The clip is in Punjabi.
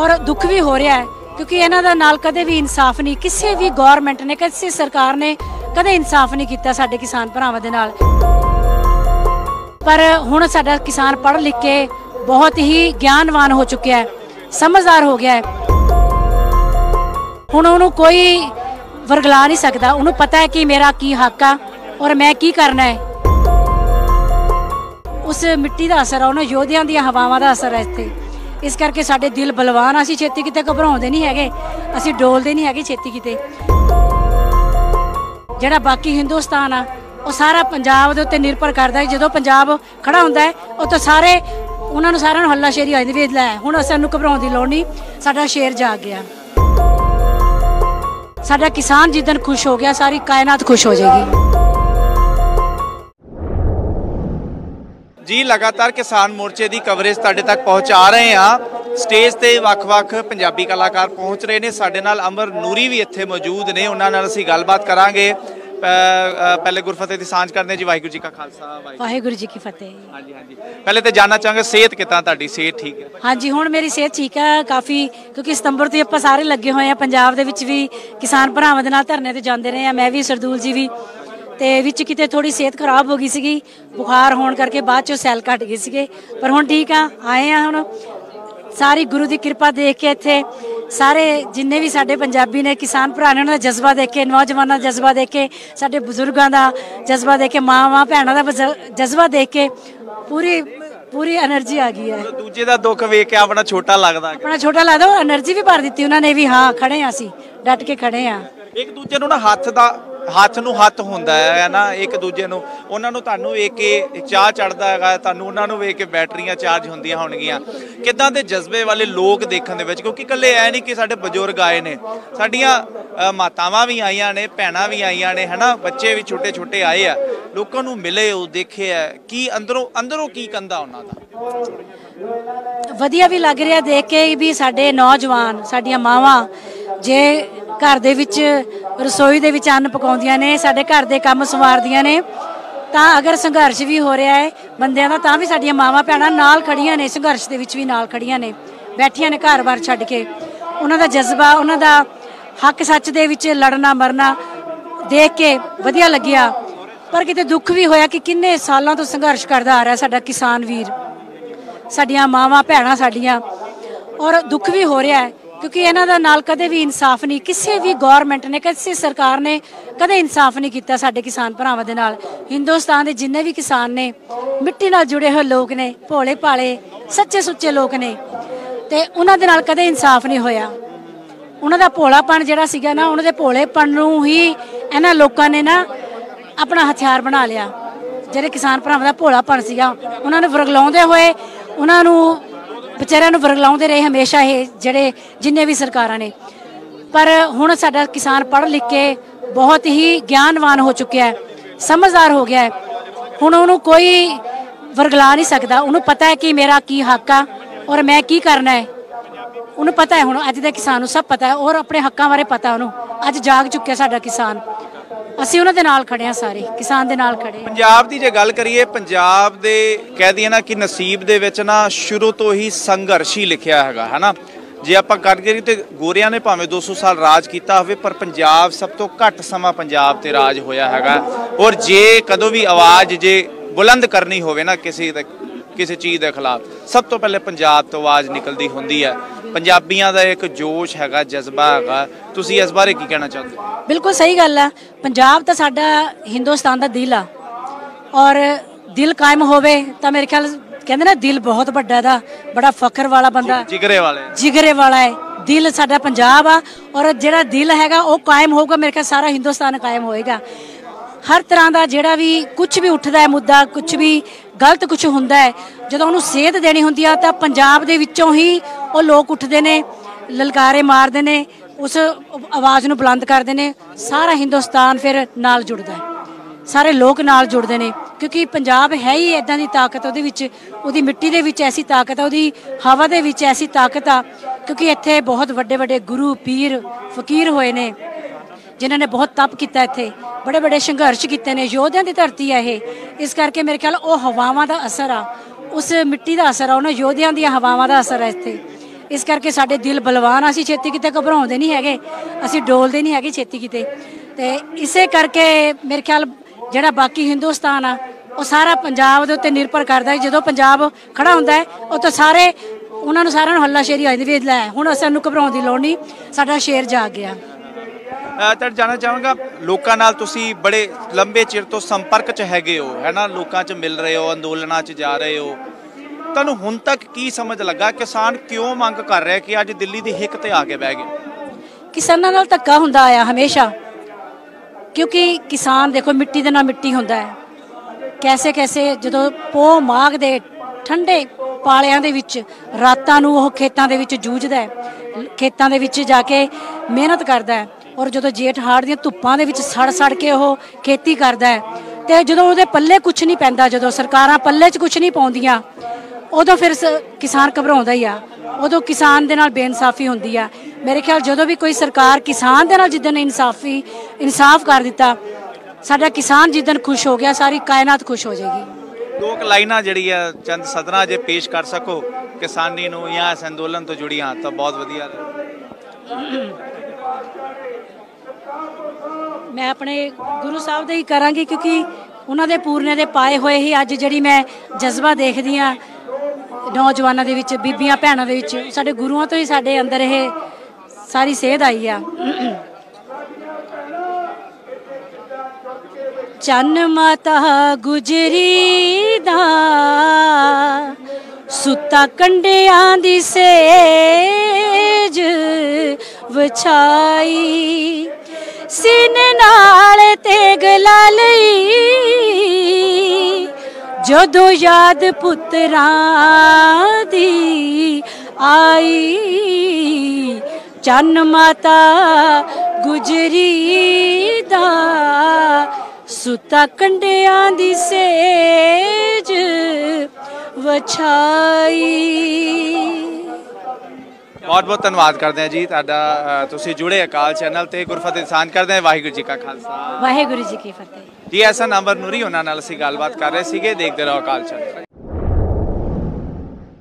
ਔਰ ਦੁੱਖ ਵੀ ਹੋ ਰਿਹਾ ਹੈ, ਕਿਉਂਕਿ ਇਹਨਾਂ ਦਾ ਨਾਲ ਕਦੇ ਵੀ ਇਨਸਾਫ ਨਹੀਂ, ਕਿਸੇ ਵੀ ਗਵਰਨਮੈਂਟ ਨੇ, ਕਿਸੇ ਸਰਕਾਰ ਨੇ ਕਦੇ ਇਨਸਾਫ ਨਹੀਂ ਕੀਤਾ ਸਾਡੇ ਕਿਸਾਨ ਭਰਾਵਾਂ ਦੇ ਨਾਲ। ਪਰ ਹੁਣ ਸਾਡਾ ਕਿਸਾਨ ਪੜ੍ਹ ਲਿਖ ਕੇ ਬਹੁਤ ਹੀ ਗਿਆਨਵਾਨ ਹੋ ਚੁੱਕਿਆ ਹੈ, ਸਮਝਦਾਰ ਹੋ ਗਿਆ ਹੈ। ਹੁਣ ਉਹਨੂੰ ਕੋਈ ਵਰਗਲਾ ਨਹੀਂ ਸਕਦਾ, ਉਹਨੂੰ ਪਤਾ ਹੈ ਕਿ ਮੇਰਾ ਕੀ ਹੱਕ ਆ ਔਰ ਮੈਂ ਕੀ ਕਰਨਾ ਹੈ। ਉਸ ਮਿੱਟੀ ਦਾ ਅਸਰ ਆ, ਉਹਨਾਂ ਯੋਧਿਆਂ ਦੀਆਂ ਹਵਾਵਾਂ ਦਾ ਅਸਰ ਹੈ ਇੱਥੇ। ਇਸ ਕਰਕੇ ਸਾਡੇ ਦਿਲ ਬਲਵਾਨ ਅਸੀਂ ਛੇਤੀ ਕਿਤੇ ਘਬਰਾਉਂਦੇ ਨਹੀਂ ਹੈਗੇ, ਅਸੀਂ ਡੋਲਦੇ ਨਹੀਂ ਹੈਗੇ ਛੇਤੀ ਕਿਤੇ। ਜਿਹੜਾ ਬਾਕੀ ਹਿੰਦੁਸਤਾਨ ਆ, ਉਹ ਸਾਰਾ ਪੰਜਾਬ ਦੇ ਉੱਤੇ ਨਿਰਭਰ ਕਰਦਾ ਹੈ। ਜਦੋਂ ਪੰਜਾਬ ਖੜਾ ਹੁੰਦਾ ਹੈ, ਉਹ ਤਾਂ ਸਾਰੇ, ਉਹਨਾਂ ਨੂੰ ਸਾਰਿਆਂ ਨੂੰ ਹੱਲਾਸ਼ੇਰੀ ਆ ਜਾਂਦੀ ਵੀ ਲੈ, ਹੁਣ ਸਾਨੂੰ ਘਬਰਾਉਣ ਦੀ ਲੋੜ ਨਹੀਂ, ਸਾਡਾ ਸ਼ੇਰ ਜਾਗ ਗਿਆ। ਸਾਡਾ ਕਿਸਾਨ ਜਿੱਦਨ ਖੁਸ਼ ਹੋ ਗਿਆ, ਸਾਰੀ ਕਾਇਨਾਤ ਖੁਸ਼ ਹੋ ਜਾਏਗੀ। ਜੀ ਲਗਾਤਾਰ ਕਿਸਾਨ ਮੋਰਚੇ ਦੀ ਕਵਰੇਜ ਤੁਹਾਡੇ ਤੱਕ ਪਹੁੰਚਾ ਰਹੇ ਹਾਂ। ਸਟੇਜ ਤੇ ਵੱਖ-ਵੱਖ ਪੰਜਾਬੀ ਕਲਾਕਾਰ ਪਹੁੰਚ ਰਹੇ ਨੇ। ਸਾਡੇ ਨਾਲ ਅਮਰ ਨੂਰੀ ਵੀ ਇੱਥੇ ਮੌਜੂਦ ਨੇ। ਉਹਨਾਂ ਨਾਲ ਅਸੀਂ ਗੱਲਬਾਤ ਕਰਾਂਗੇ। ਪਹਿਲੇ ਗੁਰਫਤਿਹ ਦੀ ਸਾਂਝ ਕਰਨੇ ਜੀ। ਵਾਹਿਗੁਰੂ ਜੀ ਕਾ ਖਾਲਸਾ ਵਾਹਿਗੁਰੂ ਜੀ ਕੀ ਫਤਿਹ। ਹਾਂਜੀ ਹਾਂਜੀ। ਪਹਿਲੇ ਤੇ ਜਾਨਣਾ ਚਾਹਾਂਗੇ ਸਿਹਤ ਕਿਦਾਂ ਤੁਹਾਡੀ? ਸਿਹਤ ਠੀਕ ਹੈ? ਹਾਂਜੀ ਹੁਣ ਮੇਰੀ ਸਿਹਤ ਠੀਕ ਹੈ। ਕਾਫੀ ਕਿਉਂਕਿ ਸਤੰਬਰ ਤੋਂ ਆਪਾਂ ਸਾਰੇ ਲੱਗੇ ਹੋਏ ਆ ਪੰਜਾਬ ਦੇ ਵਿੱਚ ਵੀ ਕਿਸਾਨ ਭਰਾਵਾਂ ਦੇ ਨਾਲ ਧਰਨੇ ਤੇ ਜਾਂਦੇ ਰਹੇ ਆ ਮੈਂ ਵੀ ਸਰਦੂਲ ਜੀ ਵੀ ਤੇ ਵਿੱਚ ਕਿਤੇ ਥੋੜੀ ਸਿਹਤ ਖਰਾਬ ਹੋ ਗਈ ਸੀਗੀ ਬੁਖਾਰ ਹੋਣ ਕਰਕੇ ਬਾਅਦ ਚੋਂ ਸੈੱਲ ਘਟ ਗਏ ਸੀਗੇ। ਪਰ ਹੁਣ ਠੀਕ ਆ ਆਏ ਆ ਹੁਣ। ਸਾਰੀ ਗੁਰੂ ਦੀ ਕਿਰਪਾ ਦੇਖ ਕੇ ਇੱਥੇ ਸਾਰੇ ਜਿੰਨੇ ਵੀ ਸਾਡੇ ਪੰਜਾਬੀ ਨੇ ਕਿਸਾਨ ਭਰਾ ਨੇ ਉਹਨਾਂ ਦਾ ਜਜ਼ਬਾ ਦੇਖ ਕੇ ਨੌਜਵਾਨਾਂ ਦਾ ਜਜ਼ਬਾ ਦੇਖ ਕੇ ਸਾਡੇ ਬਜ਼ੁਰਗਾਂ ਦਾ ਜਜ਼ਬਾ ਦੇਖ ਕੇ ਮਾਂ ਮਾਂ ਭੈਣਾਂ ਦਾ ਜਜ਼ਬਾ ਦੇਖ ਕੇ ਪੂਰੀ ਪੂਰੀ એનર્ਜੀ ਆ ਗਈ ਹੈ। ਦੂਜੇ ਦਾ ਦੁੱਖ ਵੇਖ ਕੇ ਆਪਣਾ ਛੋਟਾ ਲੱਗਦਾ ਆਪਣਾ ਛੋਟਾ ਲੱਗਦਾ ਉਹ એનર્ਜੀ ਵੀ ਭਰ ਦਿੱਤੀ ਉਹਨਾਂ ਨੇ ਵੀ ਹਾਂ ਖੜੇ ਆ ਅਸੀਂ ਡਟ ਕੇ ਖੜੇ ਆ। ਇੱਕ ਦੂਜੇ ਨੂੰ ਨਾ ਹੱਥ ਦਾ ਹੱਥ ਨੂੰ ਹੱਥ ਹੁੰਦਾ ਹੈ ਨਾ, ਇੱਕ ਦੂਜੇ ਨੂੰ। ਉਹਨਾਂ ਨੂੰ ਤੁਹਾਨੂੰ ਵੇਖ ਕੇ ਚਾਹ ਚੜਦਾ ਹੈਗਾ, ਤੁਹਾਨੂੰ ਉਹਨਾਂ ਨੂੰ ਵੇਖ ਕੇ ਬੈਟਰੀਆਂ ਚਾਰਜ ਹੁੰਦੀਆਂ ਹੋਣਗੀਆਂ। ਕਿਦਾਂ ਦੇ ਜਜ਼ਬੇ ਵਾਲੇ ਲੋਕ ਦੇਖਣ ਦੇ ਵਿੱਚ, ਕਿਉਂਕਿ ਇਕੱਲੇ ਐ ਨਹੀਂ ਕਿ ਸਾਡੇ ਬਜ਼ੁਰਗ ਆਏ ਨੇ। ਸਾਡੀਆਂ ਮਾਤਾਵਾਂ ਵੀ ਆਈਆਂ ਨੇ, ਭੈਣਾਂ ਵੀ ਆਈਆਂ ਨੇ, ਹਨਾ, ਬੱਚੇ ਵੀ ਛੋਟੇ ਛੋਟੇ ਆਏ ਆ। ਲੋਕਾਂ ਨੂੰ ਮਿਲੇ, ਉਹ ਦੇਖਿਆ ਕੀ ਅੰਦਰੋਂ ਅੰਦਰੋਂ ਕੀ ਕੰਦਾ ਉਹਨਾਂ ਦਾ? ਵਧੀਆ ਵੀ ਲੱਗ ਰਿਹਾ ਦੇਖ ਕੇ ਵੀ ਸਾਡੇ ਨੌਜਵਾਨ, ਸਾਡੀਆਂ ਮਾਵਾਂ, ਜੇ ਘਰ ਦੇ ਵਿੱਚ ਰਸੋਈ ਦੇ ਵਿੱਚ ਅੰਨ ਪਕਾਉਂਦੀਆਂ ਨੇ, ਸਾਡੇ ਘਰ ਦੇ ਕੰਮ ਸੰਵਾਰਦੀਆਂ ਨੇ। ਤਾਂ ਅਗਰ ਸੰਘਰਸ਼ ਵੀ ਹੋ ਰਿਹਾ ਹੈ, ਬੰਦਿਆਂ ਦਾ ਤਾਂ ਵੀ ਸਾਡੀਆਂ ਮਾਵਾਂ ਭੈਣਾਂ ਨਾਲ ਖੜੀਆਂ ਨੇ, ਸੰਘਰਸ਼ ਦੇ ਵਿੱਚ ਵੀ ਨਾਲ ਖੜੀਆਂ ਨੇ, ਬੈਠੀਆਂ ਨੇ ਘਰ-ਬਾਰ ਛੱਡ ਕੇ। ਉਹਨਾਂ ਦਾ ਜਜ਼ਬਾ, ਉਹਨਾਂ ਦਾ ਹੱਕ ਸੱਚ ਦੇ ਵਿੱਚ ਲੜਨਾ, ਮਰਨਾ ਦੇਖ ਕੇ ਵਧੀਆ ਲੱਗਿਆ। ਪਰ ਕਿਤੇ ਦੁੱਖ ਵੀ ਹੋਇਆ ਕਿ ਕਿੰਨੇ ਸਾਲਾਂ ਤੋਂ ਸੰਘਰਸ਼ ਕਰਦਾ ਆ ਰਿਹਾ ਸਾਡਾ ਕਿਸਾਨ ਵੀਰ। ਸਾਡੀਆਂ ਮਾਵਾਂ, ਭੈਣਾਂ ਸਾਡੀਆਂ। ਔਰ ਦੁੱਖ ਵੀ ਹੋ ਰਿਹਾ ਹੈ ਕਿਉਂਕਿ ਇਹਨਾਂ ਦਾ ਨਾਲ ਕਦੇ ਵੀ ਇਨਸਾਫ ਨਹੀਂ, ਕਿਸੇ ਵੀ ਗਵਰਨਮੈਂਟ ਨੇ, ਕਿਸੇ ਸਰਕਾਰ ਨੇ ਕਦੇ ਇਨਸਾਫ ਨਹੀਂ ਕੀਤਾ ਸਾਡੇ ਕਿਸਾਨ ਭਰਾਵਾਂ ਦੇ ਨਾਲ। ਹਿੰਦੁਸਤਾਨ ਦੇ ਜਿੰਨੇ ਵੀ ਕਿਸਾਨ ਨੇ, ਮਿੱਟੀ ਨਾਲ ਜੁੜੇ ਹੋਏ ਲੋਕ ਨੇ, ਭੋਲੇ ਭਾਲੇ, ਸੱਚੇ ਸੁੱਚੇ ਲੋਕ ਨੇ, ਤੇ ਉਹਨਾਂ ਦੇ ਨਾਲ ਕਦੇ ਇਨਸਾਫ ਨਹੀਂ ਹੋਇਆ। ਉਹਨਾਂ ਦਾ ਭੋਲਾਪਣ ਜਿਹੜਾ ਸੀਗਾ ਨਾ, ਉਹਨਾਂ ਦੇ ਭੋਲੇਪਣ ਨੂੰ ਹੀ ਇਹਨਾਂ ਲੋਕਾਂ ਨੇ ਨਾ ਆਪਣਾ ਹਥਿਆਰ ਬਣਾ ਲਿਆ। ਜਿਹੜੇ ਕਿਸਾਨ ਭਰਾਵਾਂ ਦਾ ਭੋਲਾਪਣ ਸੀਗਾ, ਉਹਨਾਂ ਨੂੰ ਵਰਗਲਾਉਂਦੇ ਹੋਏ, ਉਹਨਾਂ ਨੂੰ ਵਿਚਾਰਿਆਂ ਨੂੰ ਵਰਗਲਾਉਂਦੇ ਰਹੇ ਹਮੇਸ਼ਾ ਇਹ ਜਿਹੜੇ ਜਿੰਨੇ ਵੀ ਸਰਕਾਰਾਂ ਨੇ। ਪਰ ਹੁਣ ਸਾਡਾ ਕਿਸਾਨ ਪੜ੍ਹ ਲਿਖ ਕੇ ਬਹੁਤ ਹੀ ਗਿਆਨਵਾਨ ਹੋ ਚੁੱਕਿਆ ਹੈ, ਸਮਝਦਾਰ ਹੋ ਗਿਆ ਹੈ। ਹੁਣ ਉਹਨੂੰ ਕੋਈ ਵਰਗਲਾ ਨਹੀਂ ਸਕਦਾ। ਉਹਨੂੰ ਪਤਾ ਹੈ ਕਿ ਮੇਰਾ ਕੀ ਹੱਕ ਆ ਔਰ ਮੈਂ ਕੀ ਕਰਨਾ ਹੈ। ਉਹਨੂੰ ਪਤਾ ਹੈ ਹੁਣ, ਅੱਜ ਦੇ ਕਿਸਾਨ ਨੂੰ ਸਭ ਪਤਾ ਹੈ ਔਰ ਆਪਣੇ ਹੱਕਾਂ ਬਾਰੇ ਪਤਾ ਉਹਨੂੰ। ਅੱਜ ਜਾਗ ਚੁੱਕਿਆ ਸਾਡਾ ਕਿਸਾਨ। ਅਸੀਂ ਉਹਨਾਂ ਦੇ ਨਾਲ ਖੜੇ ਹਾਂ ਸਾਰੇ, ਕਿਸਾਨ ਦੇ ਨਾਲ ਖੜੇ ਹਾਂ। ਪੰਜਾਬ ਦੀ ਜੇ ਗੱਲ ਕਰੀਏ, ਪੰਜਾਬ ਦੇ ਕਹਿ ਦਈਏ ਨਾ ਕਿ ਨਸੀਬ ਦੇ ਵਿੱਚ ਨਾ ਸ਼ੁਰੂ ਤੋਂ ਹੀ ਸੰਘਰਸ਼ ਹੀ ਲਿਖਿਆ ਹੈਗਾ, ਹਨਾ? ਜੇ ਆਪਾਂ ਗੱਲ ਕਰੀਏ ਤੇ ਗੋਰਿਆਂ ਨੇ ਭਾਵੇਂ 200 ਸਾਲ ਰਾਜ ਕੀਤਾ ਹੋਵੇ, ਪਰ ਪੰਜਾਬ ਸਭ ਤੋਂ ਘੱਟ ਸਮਾਂ ਪੰਜਾਬ ਤੇ ਰਾਜ ਹੋਇਆ ਹੈਗਾ। ਔਰ ਜੇ ਕਦੋਂ ਵੀ ਆਵਾਜ਼ ਜੇ ਬੁਲੰਦ ਕਰਨੀ ਹੋਵੇ ਨਾ ਕਿਸੇ ਦੇ ਕਿਸੇ ਚੀਜ਼ ਦੇ ਖਿਲਾਫ। ਸਭ ਤੋਂ ਪਹਿਲੇ ਪੰਜਾਬ ਤੋਂ ਆਵਾਜ਼ ਨਿਕਲਦੀ ਹੁੰਦੀ ਹੈ। ਪੰਜਾਬੀਆਂ ਦਾ ਇੱਕ ਜੋਸ਼ ਹੈਗਾ ਜਜ਼ਬਾ ਹੈਗਾ। ਤੁਸੀਂ ਇਸ ਬਾਰੇ ਕੀ ਕਹਿਣਾ ਚਾਹੁੰਦੇ ਹੋ? ਬਿਲਕੁਲ ਸਹੀ ਗੱਲ ਆ। ਪੰਜਾਬ ਤਾਂ ਸਾਡਾ ਹਿੰਦੁਸਤਾਨ ਦਾ ਦਿਲ ਆ। ਔਰ ਦਿਲ ਕਾਇਮ ਹੋਵੇ ਤਾਂ ਮੇਰੇ ਖਿਆਲ ਕਹਿੰਦੇ ਨਾ ਦਿਲ ਬਹੁਤ ਵੱਡਾ ਦਾ ਬੜਾ ਫਖਰ ਵਾਲਾ ਬੰਦਾ। ਜਿਗਰੇ ਵਾਲੇ। ਜਿਗਰੇ ਵਾਲਾ ਹੈ। ਦਿਲ ਸਾਡਾ ਪੰਜਾਬ ਆ ਔਰ ਜਿਹੜਾ ਦਿਲ ਹੈਗਾ ਉਹ ਕਾਇਮ ਹੋਊਗਾ। ਮੇਰੇ ਖਿਆਲ ਸਾਰਾ ਹਿੰਦੁਸਤਾਨ ਕਾਇਮ ਹੋਏਗਾ। ਹਰ ਤਰ੍ਹਾਂ ਦਾ ਜਿਹੜਾ ਵੀ ਕੁਝ ਵੀ ਉੱਠਦਾ ਹੈ ਮੁੱਦਾ ਕੁਝ ਵੀ ਗਲਤ ਕੁਝ ਹੁੰਦਾ ਹੈ। ਜਦੋਂ ਉਹਨੂੰ ਸੇਧ ਦੇਣੀ ਹੁੰਦੀ ਆ, ਤਾਂ ਪੰਜਾਬ ਦੇ ਵਿੱਚੋਂ ਹੀ ਉਹ ਲੋਕ ਉੱਠਦੇ ਨੇ, ਲਲਕਾਰੇ ਮਾਰਦੇ ਨੇ, ਉਸ ਆਵਾਜ਼ ਨੂੰ ਬੁਲੰਦ ਕਰਦੇ ਨੇ। ਸਾਰਾ ਹਿੰਦੁਸਤਾਨ ਫਿਰ ਨਾਲ ਜੁੜਦਾ ਹੈ। ਸਾਰੇ ਲੋਕ ਨਾਲ ਜੁੜਦੇ ਨੇ, ਕਿਉਂਕਿ ਪੰਜਾਬ ਹੈ ਹੀ ਇਦਾਂ ਦੀ ਤਾਕਤ ਉਹਦੇ ਵਿੱਚ, ਉਹਦੀ ਮਿੱਟੀ ਦੇ ਵਿੱਚ ਐਸੀ ਤਾਕਤ ਆ, ਉਹਦੀ ਹਵਾ ਦੇ ਵਿੱਚ ਐਸੀ ਤਾਕਤ ਆ, ਕਿਉਂਕਿ ਇੱਥੇ ਬਹੁਤ ਵੱਡੇ ਵੱਡੇ ਗੁਰੂ, ਪੀਰ, ਫਕੀਰ ਹੋਏ ਨੇ। ਜਿਨ੍ਹਾਂ ਨੇ ਬਹੁਤ ਤਪ ਕੀਤਾ ਇੱਥੇ। ਬੜੇ ਬੜੇ ਸੰਘਰਸ਼ ਕੀਤੇ ਨੇ। ਯੋਧਿਆਂ ਦੀ ਧਰਤੀ ਹੈ ਇਹ। ਇਸ ਕਰਕੇ ਮੇਰੇ ਖਿਆਲ ਉਹ ਹਵਾਵਾਂ ਦਾ ਅਸਰ ਆ। ਉਸ ਮਿੱਟੀ ਦਾ ਅਸਰ ਆ। ਉਹਨਾਂ ਯੋਧਿਆਂ ਦੀਆਂ ਹਵਾਵਾਂ ਦਾ ਅਸਰ ਹੈ ਇੱਥੇ। ਇਸ ਕਰਕੇ ਸਾਡੇ ਦਿਲ ਬਲਵਾਨ ਅਸੀਂ ਛੇਤੀ ਕਿਤੇ ਘਬਰਾਉਂਦੇ ਨਹੀਂ ਹੈਗੇ। ਅਸੀਂ ਡੋਲਦੇ ਨਹੀਂ ਹੈਗੇ ਛੇਤੀ ਕਿਤੇ। ਤੇ ਇਸੇ ਕਰਕੇ ਮੇਰੇ ਖਿਆਲ ਜਿਹੜਾ ਬਾਕੀ ਹਿੰਦੁਸਤਾਨ ਆ, ਉਹ ਸਾਰਾ ਪੰਜਾਬ ਦੇ ਉੱਤੇ ਨਿਰਭਰ ਕਰਦਾ ਹੈ। ਜਦੋਂ ਪੰਜਾਬ ਖੜਾ ਹੁੰਦਾ ਹੈ, ਉਹ ਤਾਂ ਸਾਰੇ, ਉਹਨਾਂ ਨੂੰ ਸਾਰਿਆਂ ਨੂੰ ਹੱਲਾਸ਼ੇਰੀ ਆ ਜਾਂਦੀ ਵੀ ਲੈ, ਹੁਣ ਸਾਨੂੰ ਘਬਰਾਉਣ ਦੀ ਲੋੜ ਨਹੀਂ। ਸਾਡਾ ਸ਼ੇਰ ਜਾਗ ਗਿਆ। ਤਾਂ ਜਾਣਨਾ ਚਾਹਾਂਗਾ। ਲੋਕਾਂ ਨਾਲ ਤੁਸੀਂ ਬੜੇ ਲੰਬੇ ਚਿਰ ਤੋਂ ਸੰਪਰਕ 'ਚ ਹੈਗੇ ਹੋ, ਹੈਨਾ? ਲੋਕਾਂ 'ਚ ਮਿਲ ਰਹੇ ਹੋ, ਅੰਦੋਲਨਾਂ 'ਚ ਜਾ ਰਹੇ ਹੋ। ਤੁਹਾਨੂੰ ਹੁਣ ਤੱਕ ਕੀ ਸਮਝ ਲੱਗਾ? ਕਿਸਾਨ ਕਿਉਂ ਮੰਗ ਕਰ ਰਿਹਾ ਕਿ ਅੱਜ ਦਿੱਲੀ ਦੀ ਹਿੱਕ ਤੇ ਆ ਕੇ ਬਹਿ ਗਏ? ਕਿਸਾਨਾਂ ਨਾਲ ਧੱਕਾ ਹੁੰਦਾ ਆਇਆ ਹਮੇਸ਼ਾ। ਕਿਉਂਕਿ ਕਿਸਾਨ ਦੇਖੋ, ਮਿੱਟੀ ਦੇ ਨਾਲ ਮਿੱਟੀ ਹੁੰਦਾ ਹੈ। ਕੈਸੇ ਕੈਸੇ ਜਦੋਂ ਪੋ ਮਾਗ ਦੇ ਠੰਡੇ ਪਾਲਿਆਂ ਦੇ ਵਿੱਚ ਰਾਤਾਂ ਨੂੰ ਉਹ ਖੇਤਾਂ ਦੇ ਵਿੱਚ ਜੂਝਦਾ ਹੈ, ਖੇਤਾਂ ਦੇ ਵਿੱਚ ਜਾ ਕੇ ਮਿਹਨਤ ਕਰਦਾ ਹੈ। ਔਰ ਜਦੋਂ ਜੇਠ ਹਾੜ ਦੀਆਂ ਧੁੱਪਾਂ ਦੇ ਵਿੱਚ ਸੜ ਸੜ ਕੇ ਉਹ ਖੇਤੀ ਕਰਦਾ ਹੈ, ਤੇ ਜਦੋਂ ਉਹਦੇ ਪੱਲੇ ਕੁਝ ਨਹੀਂ ਪੈਂਦਾ, ਜਦੋਂ ਸਰਕਾਰਾਂ ਪੱਲੇ 'ਚ ਕੁਝ ਨਹੀਂ ਪਾਉਂਦੀਆਂ, ਉਦੋਂ ਫਿਰ ਕਿਸਾਨ ਘਬਰਾਉਂਦਾ ਹੀ ਆ। ਉਦੋਂ ਕਿਸਾਨ ਦੇ ਨਾਲ ਬੇਇਨਸਾਫੀ ਹੁੰਦੀ ਆ। ਮੇਰੇ ਖਿਆਲ ਜਦੋਂ ਵੀ ਕੋਈ ਸਰਕਾਰ ਕਿਸਾਨ ਦੇ ਨਾਲ ਜਿੱਦਣ ਇਨਸਾਫੀ, ਇਨਸਾਫ ਕਰ ਦਿੱਤਾ, ਸਾਡਾ ਕਿਸਾਨ ਜਿੱਦਣ ਖੁਸ਼ ਹੋ ਗਿਆ, ਸਾਰੀ ਕਾਇਨਾਤ ਖੁਸ਼ ਹੋ ਜਾਏਗੀ। ਦੋ ਕੁ ਲਾਈਨਾਂ ਜਿਹੜੀ ਆ, ਚੰਦ ਸਦਰਾਂ ਜੇ ਪੇਸ਼ ਕਰ ਸਕੋ, ਕਿਸਾਨੀ ਨੂੰ ਜਾਂ ਇਸ ਅੰਦੋਲਨ ਤੋਂ ਜੁੜੀਆਂ, ਤਾਂ ਬਹੁਤ ਵਧੀਆ। ਮੈਂ ਆਪਣੇ ਗੁਰੂ ਸਾਹਿਬ ਦੇ ਹੀ ਕਰਾਂਗੀ ਕਿਉਂਕਿ ਉਹਨਾਂ ਦੇ ਪੂਰਨੇ ਦੇ ਪਾਏ ਹੋਏ ਹੀ ਅੱਜ ਜਿਹੜੀ ਮੈਂ ਜਜ਼ਬਾ ਦੇਖਦੀ ਆ ਨੌਜਵਾਨਾਂ ਦੇ ਵਿੱਚ, ਬੀਬੀਆਂ ਭੈਣਾਂ ਦੇ ਵਿੱਚ, ਸਾਡੇ ਗੁਰੂਆਂ ਤੋਂ ਹੀ ਸਾਡੇ ਅੰਦਰ ਇਹ ਸਾਰੀ ਸੇਧ ਆਈ ਆ। ਚੰਨ ਮਾਤਾ ਗੁਜਰੀ ਦਾ ਸੁੱਤਾ ਕੰਡਿਆਂ ਦੀ ਸੇ ਵਿਛਾਈ। ਸੀਨੇ ਨਾਲ ਤੇਗ ਲਾ ਲਈ। ਜਦੋਂ ਯਾਦ ਪੁੱਤਰਾਂ ਦੀ ਆਈ, ਚੰਨ ਮਾਤਾ ਗੁਜਰੀ ਦਾ ਸੁੱਤਾ ਕੰਡਿਆਂ ਦੀ ਸੇਜ ਵਛਾਈ। ਬਹੁਤ ਬਹੁਤ ਧੰਨਵਾਦ ਕਰਦੇ ਹਾਂ ਜੀ ਤੁਹਾਡਾ ਤੁਸੀਂ ਜੁੜੇ ਅਕਾਲ ਚੈਨਲ ਤੇ ਗੁਰਫਤਿਹ ਸਾਂਝ ਕਰਦੇ ਹਾਂ। ਵਾਹਿਗੁਰੂ ਜੀ ਕਾ ਖਾਲਸਾ। ਵਾਹਿਗੁਰੂ ਜੀ ਕੀ ਫਤਿਹ। ਜੀ ਐਸਾ ਨੰਬਰ ਨੂਰੀ ਉਹਨਾਂ ਨਾਲ ਅਸੀਂ ਗੱਲਬਾਤ ਕਰ ਰਹੇ ਸੀਗੇ। ਦੇਖਦੇ ਰਹੋ ਅਕਾਲ ਚੈਨਲ।